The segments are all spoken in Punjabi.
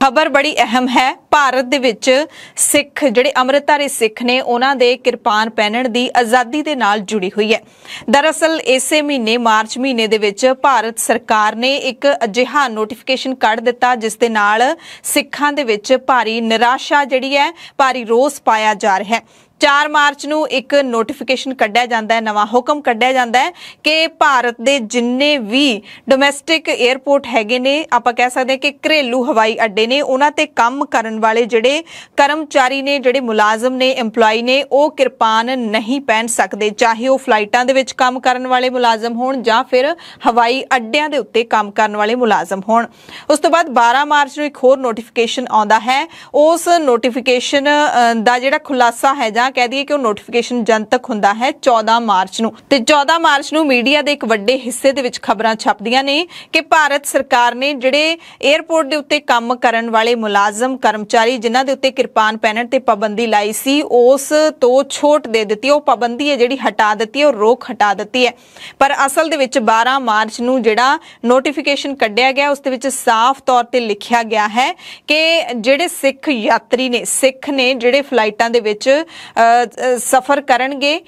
ਖਬਰ ਬੜੀ ਅਹਿਮ ਹੈ। ਭਾਰਤ ਦੇ ਵਿੱਚ ਸਿੱਖ, ਜਿਹੜੇ ਅੰਮ੍ਰਿਤਧਾਰੀ ਸਿੱਖ ਨੇ, ਉਹਨਾਂ ਦੇ ਕਿਰਪਾਨ ਪਹਿਨਣ ਦੀ ਆਜ਼ਾਦੀ ਦੇ ਨਾਲ ਜੁੜੀ ਹੋਈ ਹੈ। ਦਰਅਸਲ, ਇਸੇ ਮਹੀਨੇ, ਮਾਰਚ ਮਹੀਨੇ ਦੇ ਵਿੱਚ ਭਾਰਤ ਸਰਕਾਰ ਨੇ ਇੱਕ ਅਜਿਹਾ ਨੋਟੀਫਿਕੇਸ਼ਨ ਕੱਢ ਦਿੱਤਾ, ਜਿਸ ਦੇ ਨਾਲ ਸਿੱਖਾਂ ਦੇ ਵਿੱਚ ਭਾਰੀ ਨਿਰਾਸ਼ਾ ਜਿਹੜੀ ਹੈ, ਭਾਰੀ ਰੋਸ ਪਾਇਆ ਜਾ ਰਿਹਾ ਹੈ। 4 ਮਾਰਚ ਨੂੰ ਇੱਕ ਨੋਟੀਫਿਕੇਸ਼ਨ ਕੱਢਿਆ ਜਾਂਦਾ ਹੈ, ਨਵਾਂ ਹੁਕਮ ਕੱਢਿਆ ਜਾਂਦਾ ਹੈ ਕਿ ਭਾਰਤ ਦੇ ਜਿੰਨੇ ਵੀ ਡੋਮੈਸਟਿਕ 에ਅਰਪੋਰਟ ਹੈਗੇ ਨੇ, ਆਪਾਂ ਕਹਿ ਸਕਦੇ ਹਾਂ ਕਿ ਘਰੇਲੂ ਹਵਾਈ ਅੱਡੇ ਨੇ, ਉਹਨਾਂ ਤੇ ਕੰਮ ਕਰਨ ਵਾਲੇ ਜਿਹੜੇ ਕਰਮਚਾਰੀ ਨੇ, ਜਿਹੜੇ ਮੁਲਾਜ਼ਮ ਨੇ EMPLOYE ਨੇ, ਉਹ ਕਿਰਪਾਨ ਨਹੀਂ ਪਹਿਨ ਸਕਦੇ। ਚਾਹੇ ਉਹ ਫਲਾਈਟਾਂ ਦੇ ਵਿੱਚ ਕੰਮ ਕਰਨ ਵਾਲੇ ਮੁਲਾਜ਼ਮ ਹੋਣ ਜਾਂ ਫਿਰ ਹਵਾਈ ਅੱਡਿਆਂ ਦੇ ਉੱਤੇ ਕੰਮ ਕਰਨ ਵਾਲੇ ਮੁਲਾਜ਼ਮ ਹੋਣ। ਉਸ ਤੋਂ ਬਾਅਦ 12 ਮਾਰਚ ਨੂੰ ਇੱਕ ਹੋਰ ਨੋਟੀਫਿਕੇਸ਼ਨ ਆਉਂਦਾ ਹੈ। ਉਸ ਨੋਟੀਫਿਕੇਸ਼ਨ ਦਾ ਜਿਹੜਾ ਖੁਲਾਸਾ ਹੈ ਜਾਂ ਕਹਿ ਦਈਏ ਕਿ ਉਹ ਨੋਟੀਫਿਕੇਸ਼ਨ ਜਨਤਕ ਹੁੰਦਾ ਹੈ 14 ਮਾਰਚ ਨੂੰ। ਤੇ 14 ਮਾਰਚ ਨੂੰ ਮੀਡੀਆ ਦੇ ਇੱਕ ਵੱਡੇ ਹਿੱਸੇ ਦੇ ਵਿੱਚ ਖਬਰਾਂ ਛਪਦੀਆਂ ਨੇ ਕਿ ਭਾਰਤ ਸਰਕਾਰ ਨੇ ਜਿਹੜੇ 에ਅਰਪੋਰਟ ਦੇ ਉੱਤੇ ਕੰਮ ਕਰਨ ਵਾਲੇ ਮੁਲਾਜ਼ਮ, ਕਰਮਚਾਰੀ ਜਿਨ੍ਹਾਂ ਦੇ ਉੱਤੇ ਕਿਰਪਾਨ ਪਹਿਨਣ ਤੇ ਪਾਬੰਦੀ ਲਾਈ ਸੀ, ਉਸ ਤੋਂ ਛੋਟ ਦੇ ਦਿੱਤੀ। ਉਹ ਪਾਬੰਦੀ ਹੈ ਜਿਹੜੀ ਹਟਾ ਦਿੱਤੀ ਹੈ, ਉਹ ਰੋਕ ਹਟਾ ਦਿੱਤੀ ਹੈ। ਪਰ ਅਸਲ ਦੇ ਵਿੱਚ 12 ਮਾਰਚ ਨੂੰ ਜਿਹੜਾ ਨੋਟੀਫਿਕੇਸ਼ਨ ਕੱਢਿਆ ਗਿਆ, ਉਸ ਦੇ ਵਿੱਚ ਸਾਫ਼ ਤੌਰ ਤੇ ਲਿਖਿਆ ਗਿਆ ਹੈ ਕਿ ਜਿਹੜੇ ਸਿੱਖ ਯਾਤਰੀ ਨੇ, ਸਿੱਖ ਨੇ ਜਿਹੜੇ ਫਲਾਈਟਾਂ ਦੇ ਵਿੱਚ ਸਫ਼ਰ ਕਰਨਗੇ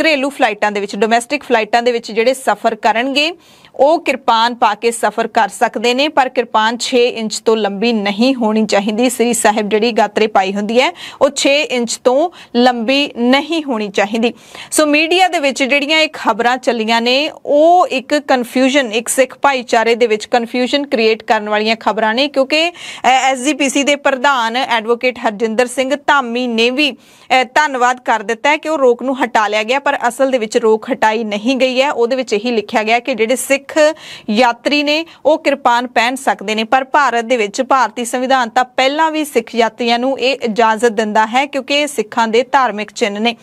ਘਰੇਲੂ ਫਲਾਈਟਾਂ ਦੇ ਵਿੱਚ ਡੋਮੈਸਟਿਕ ਫਲਾਈਟਾਂ ਦੇ ਵਿੱਚ ਜਿਹੜੇ ਸਫ਼ਰ ਕਰਨਗੇ ਉਹ ਕਿਰਪਾਨ ਪਾ ਕੇ ਸਫ਼ਰ ਕਰ ਸਕਦੇ ਨੇ ਪਰ ਕਿਰਪਾਨ 6 ਇੰਚ ਤੋਂ ਲੰਬੀ ਨਹੀਂ ਹੋਣੀ ਚਾਹੀਦੀ। ਸ੍ਰੀ ਸਾਹਿਬ ਜਿਹੜੀ ਗਾਤਰੇ ਪਾਈ ਹੁੰਦੀ ਹੈ ਉਹ 6 ਇੰਚ ਤੋਂ ਲੰਬੀ ਨਹੀਂ ਹੋਣੀ ਚਾਹੀਦੀ। ਸੋ ਮੀਡੀਆ ਦੇ ਵਿੱਚ ਜਿਹੜੀਆਂ ਇਹ ਖਬਰਾਂ ਚੱਲੀਆਂ ਨੇ ਉਹ ਇੱਕ ਕਨਫਿਊਜ਼ਨ ਇੱਕ ਸਿੱਖ ਭਾਈਚਾਰੇ ਦੇ ਵਿੱਚ ਕਨਫਿਊਜ਼ਨ ਕ੍ਰੀਏਟ ਕਰਨ ਵਾਲੀਆਂ ਖਬਰਾਂ ਨੇ ਕਿਉਂਕਿ ਐਸਜੀਪੀਸੀ ਦੇ ਪ੍ਰਧਾਨ ਐਡਵੋਕੇਟ ਹਰਜਿੰਦਰ ਸਿੰਘ ਧਾਮੀ ਨੇ ਵੀ ਅ, ਧੰਨਵਾਦ ਕਰ ਦਿੱਤਾ ਹੈ ਕਿ ਉਹ ਰੋਕ ਨੂੰ ਹਟਾ ਲਿਆ ਗਿਆ ਪਰ ਅਸਲ ਦੇ ਵਿੱਚ ਰੋਕ ਹਟਾਈ ਨਹੀਂ ਗਈ ਹੈ। ਉਹਦੇ ਵਿੱਚ ਇਹੀ ਲਿਖਿਆ ਗਿਆ ਕਿ ਜਿਹੜੇ ਸਿੱਖ ਯਾਤਰੀ ਨੇ ਉਹ ਕਿਰਪਾਨ ਪਹਿਨ ਸਕਦੇ ਨੇ। ਪਰ ਭਾਰਤ ਦੇ ਵਿੱਚ ਭਾਰਤੀ ਸੰਵਿਧਾਨ ਤਾਂ ਪਹਿਲਾਂ ਵੀ ਸਿੱਖ ਯਾਤਰੀਆਂ ਨੂੰ ਇਹ ਇਜਾਜ਼ਤ ਦਿੰਦਾ ਹੈ ਕਿਉਂਕਿ ਇਹ ਸਿੱਖਾਂ ਦੇ ਧਾਰਮਿਕ ਚਿੰਨ੍ਹ ਨੇ।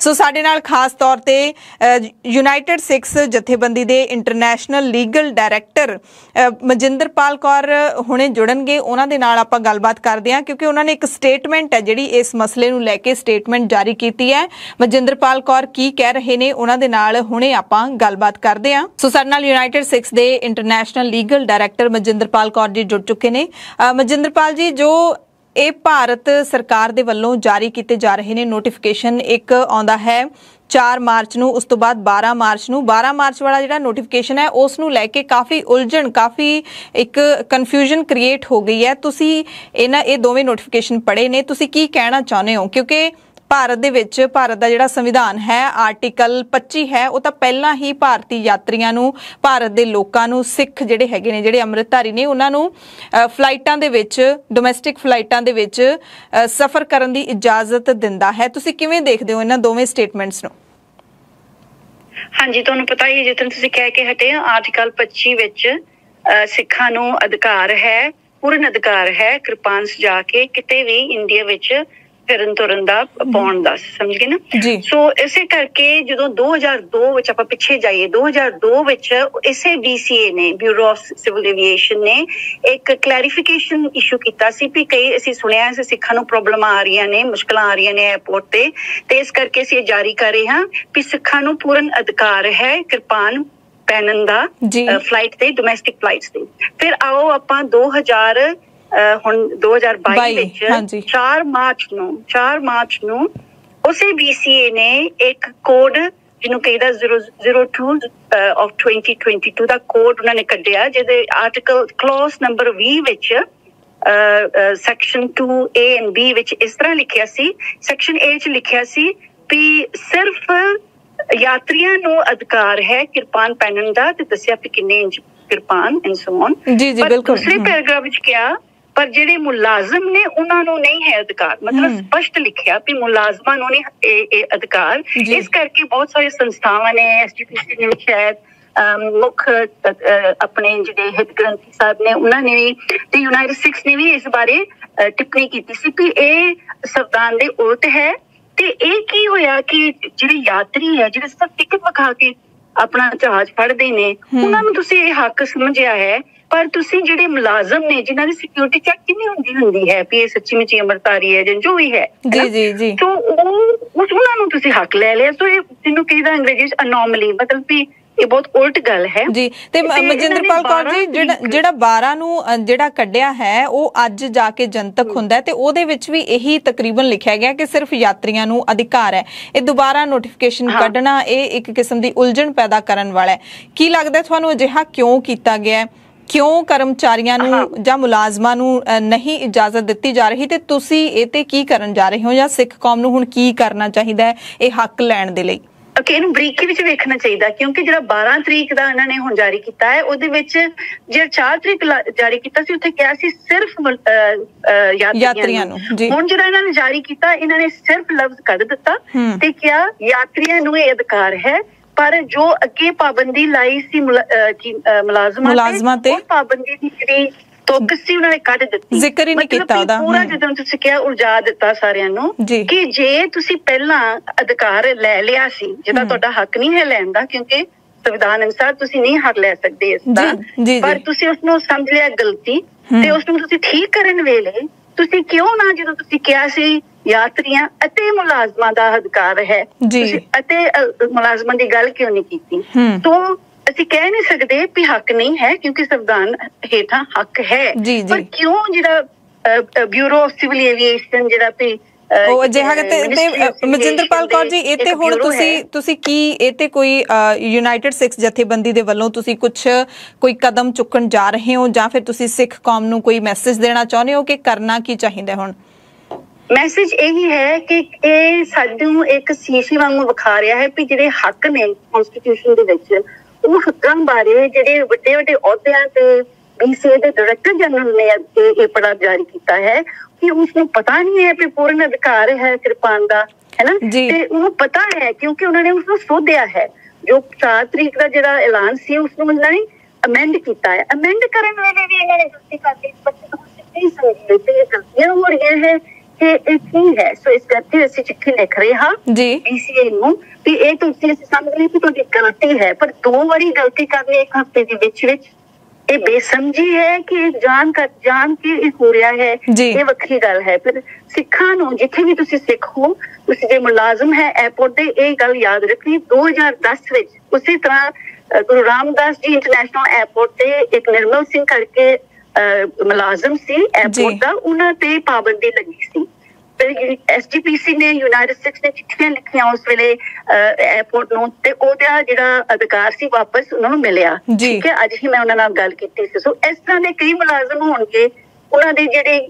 ਸੋ ਸਾਡੇ ਨਾਲ ਖਾਸ ਤੌਰ ਤੇ ਯੂਨਾਈਟਿਡ ਸਿੱਖਸ ਜਥੇਬੰਦੀ ਦੇ ਇੰਟਰਨੈਸ਼ਨਲ ਲੀਗਲ ਡਾਇਰੈਕਟਰ ਅ, ਮਜਿੰਦਰਪਾਲ ਕੌਰ ਹੁਣੇ ਜੁੜਨਗੇ। ਉਹਨਾਂ ਦੇ ਨਾਲ ਆਪਾਂ ਗੱਲਬਾਤ ਕਰਦੇ ਹਾਂ ਕਿਉਂਕਿ ਉਹਨਾਂ ਨੇ ਇੱਕ ਸਟੇਟਮੈਂਟ ਹੈ ਜਿਹੜੀ ਇਸ ਮਸਲੇ ਨੂੰ ਲੈ ਕੇ ਸਟੇਟਮੈਂਟ ਜਾਰੀ ਕੀਤੀ ਹੈ। ਮਜਿੰਦਰਪਾਲ ਕੌਰ ਕੀ ਕਹਿ ਰਹੇ ਨੇ, ਉਹਨਾਂ ਦੇ ਨਾਲ ਹੁਣੇ ਆਪਾਂ ਗੱਲਬਾਤ ਕਰਦੇ ਹਾਂ। ਸੋ ਸਾਡੇ ਨਾਲ ਯੂਨਾਈਟਿਡ ਸਿੱਖਸ ਦੇ international legal director Majinderpal Kaur ji ਜੁੜ ਚੁੱਕੇ ਨੇ। ਮਜਿੰਦਰਪਾਲ ਜੀ, ਜੋ ਇਹ ਭਾਰਤ ਸਰਕਾਰ ਦੇ ਵੱਲੋਂ ਜਾਰੀ ਕੀਤੇ ਜਾ ਰਹੇ ਨੇ ਨੋਟੀਫਿਕੇਸ਼ਨ ਇੱਕ ਆਉਂਦਾ ਹੈ 4 ਮਾਰਚ ਨੂੰ, ਉਸ ਤੋਂ ਬਾਅਦ 12 ਮਾਰਚ ਨੂੰ। 12 ਮਾਰਚ ਵਾਲਾ ਜਿਹੜਾ ਨੋਟੀਫਿਕੇਸ਼ਨ ਹੈ, ਉਸ ਨੂੰ ਲੈ ਕੇ ਕਾਫੀ ਉਲਝਣ, ਕਾਫੀ ਇੱਕ ਕਨਫਿਊਜ਼ਨ ਕ੍ਰੀਏਟ ਹੋ ਗਈ ਹੈ। ਤੁਸੀਂ ਇਹਨਾਂ, ਇਹ ਦੋਵੇਂ ਨੋਟੀਫਿਕੇਸ਼ਨ ਪੜ੍ਹੇ ਨੇ। ਤੁਸੀਂ ਕੀ ਕਹਿਣਾ ਚਾਹੁੰਦੇ ਹੋ? ਕਿਉਂਕਿ ਭਾਰਤ ਦੇ ਵਿੱਚ ਭਾਰਤ ਦਾ ਜਿਹੜਾ ਸੰਵਿਧਾਨ ਹੈ ਆਰਟੀਕਲ 25 ਹੈ ਉਹ ਤਾਂ ਪਹਿਲਾਂ ਹੀ ਭਾਰਤੀ ਯਾਤਰੀਆਂ ਨੂੰ ਭਾਰਤ ਦੇ ਲੋਕਾਂ ਨੂੰ ਸਿੱਖ ਜਿਹੜੇ ਹੈਗੇ ਨੇ ਜਿਹੜੇ ਅੰਮ੍ਰਿਤਧਾਰੀ ਨੇ ਉਹਨਾਂ ਨੂੰ ਫਲਾਈਟਾਂ ਦੇ ਵਿੱਚ ਡੋਮੈਸਟਿਕ ਫਲਾਈਟਾਂ ਦੇ ਵਿੱਚ ਸਫ਼ਰ ਕਰਨ ਦੀ ਇਜਾਜ਼ਤ ਦਿੰਦਾ ਹੈ। ਤੁਸੀਂ ਕਿਵੇਂ ਦੇਖਦੇ ਹੋ ਇਹਨਾਂ ਦੋਵੇਂ ਸਟੇਟਮੈਂਟਸ ਨੂੰ? ਹਾਂਜੀ ਤੁਹਾਨੂੰ ਪਤਾ ਹੀ ਹੈ, ਜਿੱਦਾਂ ਤੁਸੀਂ ਕਹਿ ਕੇ ਹਟੇ ਆਰਟੀਕਲ 25 ਵਿੱਚ ਸਿੱਖਾਂ ਨੂੰ ਅਧਿਕਾਰ ਹੈ ਪੂਰਨ ਅਧਿਕਾਰ ਹੈ ਕਿਰਪਾਨ ਸਜਾ ਕੇ ਕਿਤੇ ਵੀ ਇੰਡੀਆ ਵਿੱਚ ਫਿਰਨ ਤੁਰਨ ਦਾ ਪਾਉਣ ਦਾ ਸਮਝ ਗਏ ਨਾ। ਸੋ ਇਸੇ ਕਰਕੇ ਜਦੋਂ 2002 ਵਿੱਚ ਆਪਾਂ ਪਿੱਛੇ ਜਾਈਏ 2002 ਵਿੱਚ ਇਸੇ BCA ਨੇ ਬਿਊਰੋ ਆਫ ਸਿਵਲ ਐਵੀਏਸ਼ਨ ਨੇ ਇੱਕ ਕਲੈਰੀਫਿਕੇਸ਼ਨ ਇਸ਼ੂ ਕੀਤਾ ਸੀ ਵੀ ਕਈ ਅਸੀਂ ਸੁਣਿਆ ਸੀ ਸਿੱਖਾਂ ਨੂੰ ਪ੍ਰੋਬਲਮ ਆ ਰਹੀਆਂ ਨੇ ਮੁਸ਼ਕਲਾਂ ਆ ਰਹੀਆਂ ਨੇ 에어ਪੋਰਟ ਤੇ ਤੇ ਇਸ ਕਰਕੇ ਅਸੀਂ ਇਹ ਜਾਰੀ ਕਰ ਰਹੇ ਹਾਂ ਵੀ ਸਿੱਖਾਂ ਨੂੰ ਪੂਰਨ ਅਧਿਕਾਰ ਹੈ ਕਿਰਪਾਨ ਪਹਿਨਣ ਦਾ। ਫਲਾਈਟ ਤੇ ਡੋਮੈਸਟਿਕ ਫਲਾਈਟਸ ਤੇ ਫਿਰ ਆਓ ਆਪਾਂ 2000 ਅਹ, ਹੁਣ 2022 ਬਾਈ, ਵਿੱਚ ਹਾਂਜੀ। 4 ਮਾਰਚ ਨੂੰ 4 ਮਾਰਚ ਨੂੰ ਉਸੇ BCA ਨੇ ਇੱਕ ਕੋਡ ਜਿਹਨੂੰ ਕਹਿੰਦਾ 002 ਆਫ 2022 ਦਾ ਕੋਡ ਉਹਨਾਂ ਨੇ ਕੱਢਿਆ ਜਿਹਦੇ ਆਰਟੀਕਲ ਕਲੌਜ਼ ਨੰਬਰ 20 ਵਿੱਚ ਸੈਕਸ਼ਨ 2 A and B ਵਿੱਚ ਇਸ ਤਰ੍ਹਾਂ ਲਿਖਿਆ ਸੀ ਸੈਕਸ਼ਨ A ਚ ਲਿਖਿਆ ਸੀ ਵੀ ਸਿਰਫ ਯਾਤਰੀਆਂ ਨੂੰ ਅਧਿਕਾਰ ਹੈ ਕਿਰਪਾਨ ਪਹਿਨਣ ਦਾ ਤੇ ਦੱਸਿਆ ਵੀ ਕਿੰਨੇ inch kirpan and so on ਜੀ, ਜੀ, ਬਿਲਕੁਲ। ਦੂਸਰੇ। ਪੈਰਾਗ੍ਰਾਫ ਵਿੱਚ ਕਿਹਾ ਪਰ ਜਿਹੜੇ ਮੁਲਾਜ਼ਮ ਨੇ ਉਹਨਾਂ ਨੂੰ ਨਹੀਂ ਹੈ ਅਧਿਕਾਰ ਮਤਲਬ। ਸਪਸ਼ਟ ਲਿਖਿਆ ਵੀ ਮੁਲਾਜ਼ਮਾਂ ਨੂੰ ਨਹੀਂ ਇਹ ਇਹ ਅਧਿਕਾਰ। ਇਸ ਕਰਕੇ ਬਹੁਤ ਸਾਰੀਆਂ ਸੰਸਥਾਵਾਂ ਨੇ ਐਸਜੀਪੀਸੀ ਨੇ ਸ਼ਾਇਦ ਮੁੱਖ ਆਪਣੇ ਜਿਹੜੇ ਹਿਤ ਗ੍ਰੰਥੀ ਸਾਹਿਬ ਨੇ ਉਹਨਾਂ ਨੇ ਵੀ ਤੇ ਯੂਨਾਈਟਿਡ ਸਿਕਸ ਨੇ ਵੀ ਇਸ ਬਾਰੇ ਟਿੱਪਣੀ ਕੀਤੀ ਸੀ ਕਿ ਇਹ ਸੰਵਿਧਾਨ ਦੇ ਉਲਟ ਹੈ ਤੇ ਇਹ ਕੀ ਹੋਇਆ ਕਿ ਜਿਹੜੇ ਯਾਤਰੀ ਹੈ ਜਿਹੜੇ ਸਿਰਫ ਟਿਕਟ ਵਿਖਾ ਕੇ ਆਪਣਾ ਜਹਾਜ਼ ਫੜਦੇ ਨੇ। ਉਹਨਾਂ ਨੂੰ ਤੁਸੀਂ ਇਹ ਹੱਕ ਸਮਝਿਆ ਹੈ ਪਰ ਤੁਸੀਂ ਜਿਹੜੇ ਮੁਲਾਜ਼ਮ ਨੇ ਜਿਨ੍ਹਾਂ ਦੀ ਸਿਕਿਉਰਿਟੀ ਚੈੱਕ ਕਿੰਨੀ ਹੁੰਦੀ ਹੁੰਦੀ ਹੈ ਵੀ ਇਹ ਸੱਚੀ ਮੁੱਚੀ ਅਮਰਤਾਰੀ ਹੈ ਜਾਂ ਜੋ ਵੀ ਹੈ ਜੀ? ਜੀ, ਜੀ। ਸੋ ਉਹ ਉਸ ਉਹਨਾਂ ਨੂੰ ਤੁਸੀਂ ਹੱਕ ਲੈ ਲਿਆ ਸੋ ਇਹ ਜਿਹਨੂੰ ਕਹਿੰਦਾ ਅੰਗਰੇਜ਼ੀ ਚ ਅਨੋਮਲੀ ਮਤਲਬ ਵੀ ਇਹ ਬਹੁਤ ਉਲਟ ਗੱਲ ਹੈ। ਜੀ ਤੇ ਮਜਿੰਦਰਪਾਲ ਕੌਰ 12 ਜੀ ਜਿਹੜਾ ਤਰੀਕ- ਜਿਹੜਾ 12 ਨੂੰ ਜਿਹੜਾ ਕੱਢਿਆ ਹੈ ਉਹ ਅੱਜ ਜਾ ਕੇ ਜਨਤਕ ਹੁੰਦਾ ਤੇ ਉਹਦੇ ਵਿੱਚ ਵੀ ਇਹੀ ਤਕਰੀਬਨ ਲਿਖਿਆ ਗਿਆ ਕਿ ਸਿਰਫ ਯਾਤਰੀਆਂ ਨੂੰ ਅਧਿਕਾਰ ਹੈ। ਇਹ ਦੁਬਾਰਾ ਨੋਟੀਫਿਕੇਸ਼ਨ। ਕੱਢਣਾ ਇਹ ਇੱਕ ਕਿਸਮ ਦੀ ਉਲਝਣ ਪੈਦਾ ਕਰਨ ਵਾਲਾ ਹੈ। ਕੀ ਲੱਗਦਾ ਤੁਹਾਨੂੰ ਅਜਿਹਾ ਕਿਉਂ ਕੀਤਾ ਗਿਆ ਹੈ? ਕਿਉਂ ਕਰਮਚਾਰੀਆਂ। ਨੂੰ ਜਾਂ ਮੁਲਾਜ਼ਮਾਂ ਨੂੰ ਨਹੀਂ ਇਜਾਜ਼ਤ ਦਿੱਤੀ ਜਾ ਰਹੀ ਤੇ ਤੁਸੀਂ ਇਹ ਤੇ ਕੀ ਕਰਨ ਜਾ ਰਹੇ ਹੋ ਜਾਂ ਸਿੱਖ ਕੌਮ ਨੂੰ ਹੁਣ ਕੀ ਕਰਨਾ ਚਾਹੀਦਾ ਹੈ ਇਹ ਹੱਕ ਲੈਣ ਦੇ ਲਈ? ਓਕੇ ਇਹਨੂੰ ਬਰੀਕੀ ਵਿੱਚ ਵੇਖਣਾ ਚਾਹੀਦਾ ਕਿਉਂਕਿ ਜਿਹੜਾ 12 ਤਰੀਕ ਦਾ ਇਹਨਾਂ ਨੇ ਹੁਣ ਜਾਰੀ ਕੀਤਾ ਹੈ ਉਹਦੇ ਵਿੱਚ ਜਿਹੜਾ 4 ਤਰੀਕ ਜਾਰੀ ਕੀਤਾ ਸੀ ਉੱਥੇ ਕਿਹਾ ਸੀ ਸਿਰਫ ਯਾਤਰੀਆਂ ਨੂੰ। ਹੁਣ ਜਿਹੜਾ ਇਹਨਾਂ ਨੇ ਜਾਰੀ ਕੀਤਾ ਇਹਨਾਂ ਨੇ ਸਿਰਫ ਲਫ਼ਜ਼ ਕੱਢ ਦਿੱਤਾ। ਤੇ ਕਿਹਾ ਯਾਤਰੀਆਂ ਨੂੰ ਇਹ ਅਧਿਕਾਰ ਹੈ ਪਰ ਜੋ ਅੱਗੇ ਪਾਬੰਦੀ ਲਾਈ ਸੀ ਕੀ, ਮੁਲਾਜ਼ਮਾਂ ਤੇ? ਉਹ ਪਾਬੰਦੀ ਦੀ ਜਿਹੜੀ ਤੁਕ ਸੀ ਉਹਨਾਂ ਨੇ ਕੱਢ ਦਿੱਤੀ ਜ਼ਿਕਰ ਹੀ ਨਹੀਂ ਕੀਤਾ ਉਹਦਾ, ਪੂਰਾ। ਜਦੋਂ ਤੁਸੀਂ ਕਿਹਾ ਉਲਝਾ ਦਿੱਤਾ ਸਾਰਿਆਂ ਨੂੰ। ਕਿ ਜੇ ਤੁਸੀਂ ਪਹਿਲਾਂ ਅਧਿਕਾਰ ਲੈ ਲਿਆ ਸੀ ਜਿਹਦਾ। ਤੁਹਾਡਾ ਹੱਕ ਨਹੀਂ ਹੈ ਲੈਣ ਦਾ ਕਿਉਂਕਿ ਸੰਵਿਧਾਨ ਅਨੁਸਾਰ ਤੁਸੀਂ ਨਹੀਂ ਹੱਕ ਲੈ ਸਕਦੇ ਇਸ ਦਾ। ਪਰ ਤੁਸੀਂ ਉਸ ਨੂੰ ਸਮਝ ਲਿਆ ਗਲਤੀ। ਤੇ ਉਸ ਨੂੰ ਤੁਸੀਂ ਠੀਕ ਕਰਨ ਵੇਲੇ ਤੁਸੀਂ ਕਿਉਂ ਨਾ ਜਦੋਂ ਤੁਸੀਂ ਕਿਹਾ ਸੀ ਯਾਤਰੀਆਂ ਅਤੇ ਮੁਲਾਜ਼ਮਾਂ ਦਾ ਅਧਿਕਾਰ ਹੈ। ਤੁਸੀਂ ਅਤੇ ਮੁਲਾਜ਼ਮਾਂ ਦੀ ਗੱਲ ਕਿਉਂ ਨਹੀਂ ਕੀਤੀ। ਤੋਂ ਅਸੀਂ ਕਹਿ ਨਹੀਂ ਸਕਦੇ ਵੀ ਹੱਕ ਨਹੀਂ ਹੈ ਕਿਉਂਕਿ ਸੰਵਿਧਾਨ ਹੇਠਾਂ ਹੱਕ ਹੈ। ਪਰ ਕਿਉਂ ਜਿਹੜਾ ਬਿਊਰੋ ਆਫ ਸਿਵਲ ਐਵੀਏਸ਼ਨ ਜਿਹੜਾ ਅ, ਉਹ ਅਜਿਹਾ ਕਿ ਤੇ ਤੇ ਮਜਿੰਦਰਪਾਲ ਕੌਰ ਜੀ ਤੇ ਦੇ ਹੁਣ ਤੁਸੀਂ। ਤੁਸੀਂ ਕੀ ਇਹ ਤੇ ਕੋਈ ਯੂਨਾਈਟਿਡ ਸਿੱਖ ਜਥੇਬੰਦੀ ਦੇ ਵੱਲੋਂ ਤੁਸੀਂ ਕੁਝ ਕੋਈ ਕਦਮ ਚੁੱਕਣ ਜਾ ਰਹੇ ਹੋ ਜਾਂ ਫਿਰ ਤੁਸੀਂ ਸਿੱਖ ਕੌਮ ਨੂੰ ਕੋਈ ਮੈਸੇਜ ਦੇਣਾ ਚਾਹੁੰਦੇ ਹੋ ਕਿ ਕਰਨਾ ਕੀ ਚਾਹੀਦਾ ਹੁਣ ਮੈਸੇਜ ਇਹੀ ਹੈ ਕਿ ਇਹ ਸਾਨੂੰ ਇੱਕ ਸ਼ੀਸ਼ੇ ਵਾਂਗੂ ਵਿਖਾ ਰਿਹਾ ਹੈ ਕਿ ਜਿਹੜੇ ਹੱਕ ਨੇ ਕਨਸਟੀਟਿਊਸ਼ਨ ਦੇ ਵਿੱਚ ਉਹ ਹੱਕਾਂ ਬਾਰੇ ਜਿਹੜੇ ਵੱਡੇ ਵੱਡੇ ਅਹੁਦਿਆਂ ਤੇ ਬੀਸੀਏ ਦੇ ਡਾਇਰੈਕਟਰ ਜਨਰਲ ਨੇ ਇਹ ਪੜਾ ਜਾਰੀ ਕੀਤਾ ਹੈ ਕਿ ਉਸ ਨੂੰ ਪਤਾ ਨਹੀਂ ਹੈ ਕਿ ਪੂਰਨ ਅਧਿਕਾਰ ਹੈ ਕਿਰਪਾਨ ਦਾ ਹੈ ਨਾ ਜੀ। ਤੇ ਉਹਨੂੰ ਪਤਾ ਹੈ ਕਿਉਂਕਿ ਉਹਨਾਂ ਨੇ ਉਸ ਨੂੰ ਸੋਧਿਆ ਹੈ। ਜੋ 4 ਤਰੀਕ ਦਾ ਜਿਹੜਾ ਐਲਾਨ ਸੀ ਉਸ ਨੂੰ ਉਹਨਾਂ ਨੇ ਅਮੈਂਡ ਕੀਤਾ ਹੈ। ਅਮੈਂਡ ਕਰਨ ਵੇਲੇ ਵੀ ਇਹਨਾਂ ਨੇ ਗਲਤੀ ਕਰਤੀ ਬੱਚੇ ਨੂੰ ਨਹੀਂ ਸਮਝੇ ਤੇ ਇਹ ਗਲਤੀਆਂ ਹੋ ਰਹੀਆਂ ਹੈ। ਇੱਥੇ ਇੱਥੇ ਹੀ ਹੈ? ਸੋ ਇਸ ਕਰਕੇ ਅਸੀਂ ਚਿੱਠੀ ਲਿਖ ਰਹੇ ਹਾਂ। ਜੀ। ਡੀਸੀਏ ਨੂੰ ਵੀ ਇਹ ਤੁਸੀਂ ਅਸੀਂ ਸਮਝ ਲਈ ਕਿ ਤੁਹਾਡੀ ਗਲਤੀ ਹੈ ਪਰ ਦੋ ਵਾਰੀ ਗਲਤੀ ਕਰਨੀ ਇੱਕ ਹਫ਼ਤੇ ਦੇ ਵਿੱਚ ਵਿੱਚ ਇਹ ਬੇਸਮਝੀ ਹੈ ਕਿ ਇਹ ਜਾਣ ਕਰ ਜਾਣ ਕੇ ਇਹ ਹੋ ਰਿਹਾ ਹੈ। ਇਹ ਵੱਖਰੀ ਗੱਲ ਹੈ। ਪਰ ਸਿੱਖਾਂ ਨੂੰ ਜਿੱਥੇ ਵੀ ਤੁਸੀਂ ਸਿੱਖ ਹੋ ਤੁਸੀਂ ਜੇ ਮੁਲਾਜ਼ਮ ਹੈ 에어ਪੋਰਟ ਦੇ ਇਹ ਗੱਲ ਯਾਦ ਰੱਖਣੀ। 2010 ਵਿੱਚ ਉਸੇ ਤਰ੍ਹਾਂ ਗੁਰੂ ਰਾਮਦਾਸ ਜੀ ਇੰਟਰਨੈਸ਼ਨਲ 에어ਪੋਰਟ ਤੇ ਇੱਕ ਨਿਰਮਲ ਸਿੰਘ ਕਰਕੇ ਮੁਲਾਜ਼ਮ ਸੀ 에어ਪੋਰਟ ਦਾ ਉਹਨਾਂ ਤੇ ਪਾਬੰਦੀ ਲੱਗੀ ਸੀ। ਐਸਜੀਪੀਸੀ ਨੇ ਯੂਨਾਈਟਿਡ ਸਟੇਟਸ ਨੇ ਚਿੱਠੀਆਂ ਲਿਖੀਆਂ ਉਸ ਵੇਲੇ 에어ਪੋਰਟ ਨੂੰ ਤੇ ਉਹਦਾ ਜਿਹੜਾ ਅਧਿਕਾਰ ਸੀ ਵਾਪਸ ਉਹਨਾਂ ਨੂੰ ਮਿਲਿਆ। ਠੀਕ ਹੈ ਅੱਜ ਹੀ ਮੈਂ ਉਹਨਾਂ ਨਾਲ ਗੱਲ ਕੀਤੀ ਸੀ ਸੋ ਇਸ ਤਰ੍ਹਾਂ ਦੇ ਕਈ ਮੁਲਾਜ਼ਮ ਹੋਣਗੇ ਉਹਨਾਂ ਦੇ ਜਿਹੜੇ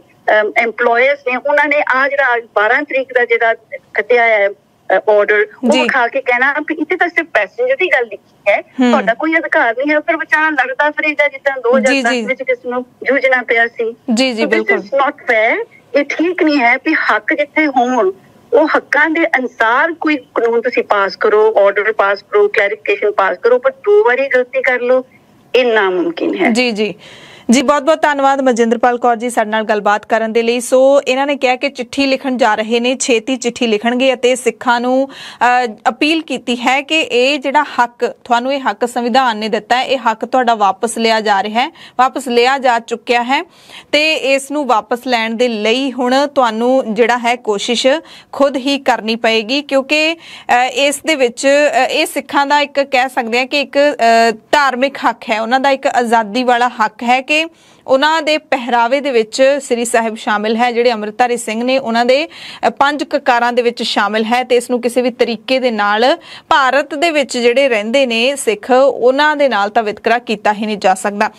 EMPLOYERS ਨੇ ਉਹਨਾਂ ਨੇ ਆ ਜਿਹੜਾ 12 ਤਰੀਕ ਦਾ ਜਿਹੜਾ ਕੱਟਿਆ ਹੈ ਆਰਡਰ ਉਹ। ਖਾ ਕੇ ਕਹਿਣਾ ਵੀ ਇੱਥੇ ਤਾਂ ਸਿਰਫ ਪੈਸੇਂਜਰ ਦੀ ਗੱਲ ਲਿਖੀ ਹੈ। ਤੁਹਾਡਾ ਕੋਈ ਅਧਿਕਾਰ ਨਹੀਂ ਹੈ ਫਿਰ ਵਿਚਾਰਾ ਲੜਦਾ ਫਰੀਦਾ ਜਿੱਦਾਂ ਜੀ, 2010 ਜੀ। ਵਿੱਚ ਕਿਸ ਨੂੰ ਜੂਝਣਾ ਪਿਆ ਸੀ ਜੀ, ਜੀ, ਬਿਲਕੁਲ। ਨਾਟ ਫੇਅਰ ਇਹ ਠੀਕ ਨਹੀਂ ਹੈ ਵੀ ਹੱਕ ਜਿੱਥੇ ਹੋਣ। ਉਹ ਹੱਕਾਂ ਦੇ ਅਨਸਾਰ ਕੋਈ ਕਾਨੂੰਨ ਤੁਸੀਂ ਪਾਸ ਕਰੋ ਆਰਡਰ ਪਾਸ ਕਰੋ ਕਲੈਰੀਫਿਕੇਸ਼ਨ ਪਾਸ ਕਰੋ, ਪਰ ਦੋ ਵਾਰੀ ਗਲਤੀ ਕਰ ਲਓ, ਇਹ ਨਾਮੁਮਕਿਨ ਹੈ। ਜੀ ਜੀ। ਜੀ ਬਹੁਤ ਬਹੁਤ ਧੰਨਵਾਦ ਮਜਿੰਦਰਪਾਲ ਕੌਰ ਜੀ ਸਾਡੇ ਨਾਲ ਗੱਲਬਾਤ ਕਰਨ ਦੇ ਲਈ। ਸੋ ਇਹਨਾਂ ਨੇ ਕਿਹਾ ਕਿ ਚਿੱਠੀ ਲਿਖਣ ਜਾ ਰਹੇ ਨੇ, ਛੇਤੀ ਚਿੱਠੀ ਲਿਖਣਗੇ ਅਤੇ ਸਿੱਖਾਂ ਨੂੰ ਅਪੀਲ ਕੀਤੀ ਹੈ ਕਿ ਇਹ ਜਿਹੜਾ ਹੱਕ, ਤੁਹਾਨੂੰ ਇਹ ਹੱਕ ਸੰਵਿਧਾਨ ਨੇ ਦਿੱਤਾ ਹੈ ਇਹ ਹੱਕ ਤੁਹਾਡਾ ਵਾਪਸ ਲਿਆ ਜਾ ਰਿਹਾ ਹੈ, ਵਾਪਸ ਲਿਆ ਜਾ ਚੁੱਕਿਆ ਹੈ ਤੇ ਇਸ ਨੂੰ ਵਾਪਸ ਲੈਣ ਦੇ ਲਈ ਹੁਣ ਤੁਹਾਨੂੰ ਜਿਹੜਾ ਹੈ ਕੋਸ਼ਿਸ਼ ਖੁਦ ਹੀ ਕਰਨੀ ਪਏਗੀ ਕਿਉਂਕਿ ਇਸ ਦੇ ਵਿੱਚ ਇਹ ਸਿੱਖਾਂ ਦਾ ਇੱਕ ਕਹਿ ਸਕਦੇ ਆ ਕਿ ਇੱਕ ਧਾਰਮਿਕ ਹੱਕ ਹੈ। ਉਹਨਾਂ ਦਾ ਇੱਕ ਆਜ਼ਾਦੀ ਵਾਲਾ ਹੱਕ ਹੈ ਕਿ ਉਹਨਾਂ ਦੇ ਪਹਿਰਾਵੇ ਦੇ ਵਿੱਚ ਸ੍ਰੀ ਸਾਹਿਬ ਸ਼ਾਮਿਲ ਹੈ, ਜਿਹੜੇ ਅੰਮ੍ਰਿਤਧਾਰੀ ਸਿੰਘ ਨੇ ਉਹਨਾਂ ਦੇ ਪੰਜ ਕਕਾਰਾਂ ਦੇ ਵਿੱਚ ਸ਼ਾਮਿਲ ਹੈ ਤੇ ਇਸ ਨੂੰ ਕਿਸੇ ਵੀ ਤਰੀਕੇ ਦੇ ਨਾਲ ਭਾਰਤ ਦੇ ਵਿੱਚ ਜਿਹੜੇ ਰਹਿੰਦੇ ਨੇ ਸਿੱਖ, ਉਹਨਾਂ ਦੇ ਨਾਲ ਤਾਂ ਵਿਤਕਰਾ ਕੀਤਾ ਹੀ ਨਹੀਂ ਜਾ ਸਕਦਾ।